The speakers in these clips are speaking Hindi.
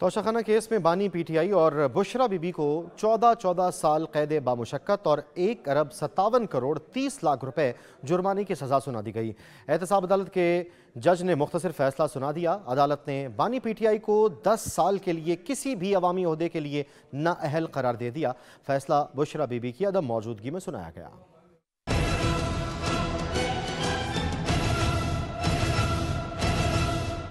तोशाखाना केस में बानी पीटीआई और बुशरा बीबी को 14-14 साल कैद बामुशक्कत और एक अरब सत्तावन करोड़ 30 लाख रुपए जुर्माने की सजा सुना दी गई। एहतसाब अदालत के जज ने मुख्तर फैसला सुना दिया। अदालत ने बानी पीटीआई को 10 साल के लिए किसी भी अवामी अहदे के लिए नाअहल करार दे दिया। फैसला बुशरा बीबी की अदम मौजूदगी में सुनाया गया।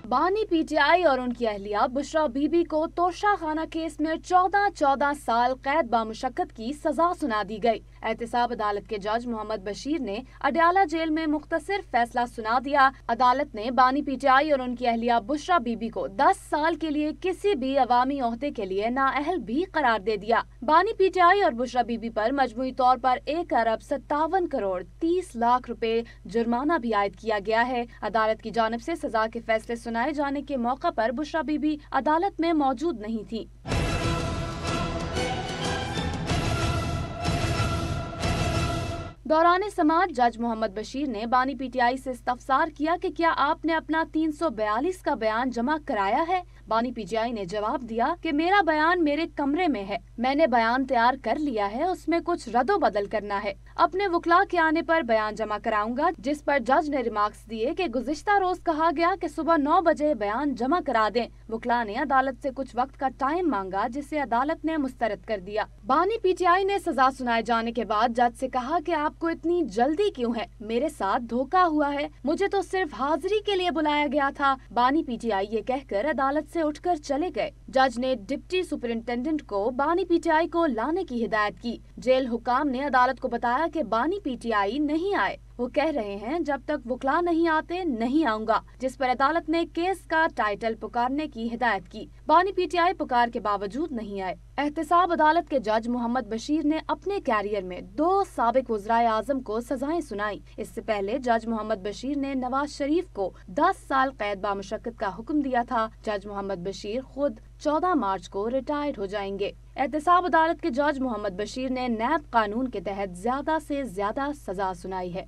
बानी पीटीआई और उनकी अहलिया बुशरा बीबी को तोशा खाना केस में 14-14 साल कैद बामुशक्कत की सजा सुना दी गई। एहतसाब अदालत के जज मोहम्मद बशीर ने अडयाला जेल में मुख्तसर फैसला सुना दिया। अदालत ने बानी पीटीआई और उनकी अहलिया बुशरा बीबी को 10 साल के लिए किसी भी अवामी अहदे के लिए नाअहल भी करार दे दिया। बानी पीटीआई और बुशरा बीबी पर मजमू तौर पर एक अरब सत्तावन करोड़ तीस लाख रुपए जुर्माना भी आयद किया गया है। अदालत की जानब ऐसी सजा के फैसले सुना सुनाए जाने के मौका पर बुशरा बीबी अदालत में मौजूद नहीं थी। दौरान समाज जज मोहम्मद बशीर ने बानी पीटीआई से इस्तफसार किया कि क्या आपने अपना 342 का बयान जमा कराया है? बानी पीटीआई ने जवाब दिया कि मेरा बयान मेरे कमरे में है। मैंने बयान तैयार कर लिया है, उसमें कुछ रदो बदल करना है। अपने वकला के आने पर बयान जमा कराऊँगा, जिस पर जज ने रिमार्क्स दिए कि गुजश्ता रोज कहा गया कि सुबह नौ बजे बयान जमा करा दें। वकला ने अदालत से कुछ वक्त का टाइम मांगा, जिसे अदालत ने मुस्तरद कर दिया। बानी पीटीआई ने सजा सुनाए जाने के बाद जज से कहा कि आपको इतनी जल्दी क्यों है? मेरे साथ धोखा हुआ है। मुझे तो सिर्फ़ हाजिरी के लिए बुलाया गया था। बानी पीटीआई ये कहकर अदालत से उठकर चले गए। जज ने डिप्टी सुपरिंटेंडेंट को बानी पीटीआई को लाने की हिदायत की। जेल हुकाम ने अदालत को बताया कि बानी पीटीआई नहीं आए। वो कह रहे हैं, जब तक वकला नहीं आते, नहीं आऊँगा, जिस पर अदालत ने केस का टाइटल पुकारने की हिदायत की। बानी पीटीआई पुकार के बावजूद नहीं आए। एहतसाब अदालत के जज मोहम्मद बशीर ने अपने कैरियर में दो सबक वजरा आज़म को सजाएँ सुनाई। इससे पहले जज मोहम्मद बशीर ने नवाज़ शरीफ को 10 साल कैद बामुशक्कत का हुक्म दिया था। जज मोहम्मद बशीर खुद 14 मार्च को रिटायर्ड हो जाएँगे। एहतसाब अदालत के जज मोहम्मद बशीर ने नैब कानून के तहत ज़्यादा से ज़्यादा सजा सुनाई है।